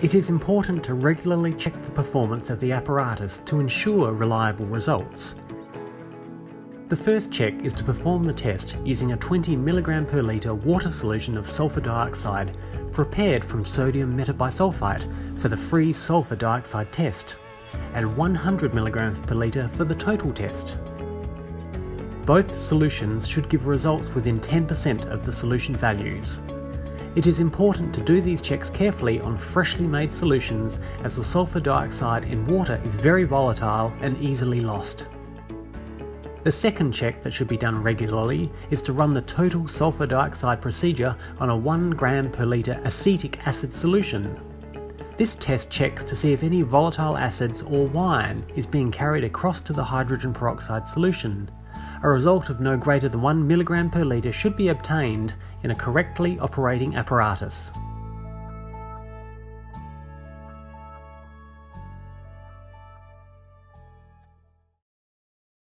It is important to regularly check the performance of the apparatus to ensure reliable results. The first check is to perform the test using a 20 mg per litre water solution of sulfur dioxide prepared from sodium metabisulfite for the free sulfur dioxide test, and 100 mg per litre for the total test. Both solutions should give results within 10% of the solution values. It is important to do these checks carefully on freshly made solutions as the sulfur dioxide in water is very volatile and easily lost. The second check that should be done regularly is to run the total sulfur dioxide procedure on a 1 gram per litre acetic acid solution. This test checks to see if any volatile acids or wine is being carried across to the hydrogen peroxide solution. A result of no greater than 1 mg per litre should be obtained in a correctly operating apparatus.